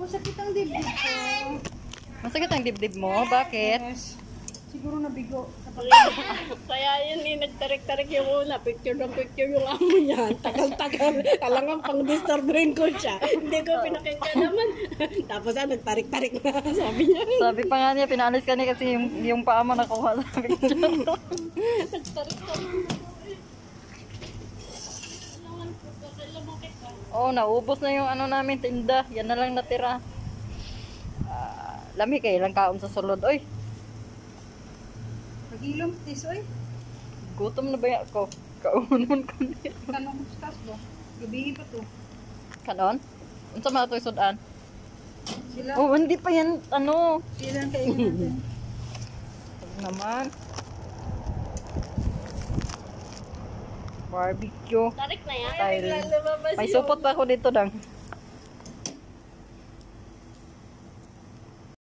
Masakit ang dibdib ko. Masakit ang dibdib mo? Bakit? Yes. Siguro nabigo. Kaya yun eh, nagtarik-tarik yung una. Picture ng picture yung amo niya. Tagal-tagal. Talangang pang disturberin ko siya. Hindi ko pinakinggan naman. Tapos ah, nagtarik-tarik na. Sabi niya. Sabi pa nga niya, pinalis ka niya kasi yung, yung paa mo nakuha sa picture. Nagtarik-tarik. Oo, oh, naubos na yung ano namin tinda. Yan na lang natira. Ah, lami kay ilang kaon sa sulod. Oy, Pagilom, tis, oy. gutom na ba yan ako? Kaunon ko niya. Tanong mustas ba? Gabi pa to. Kanon? Unsa man ito sudan? Sila, Oh, hindi pa yan, ano. sila. Huwag naman. Barbecue. Tarik na yan. Style. May supot pa ako dito, dang.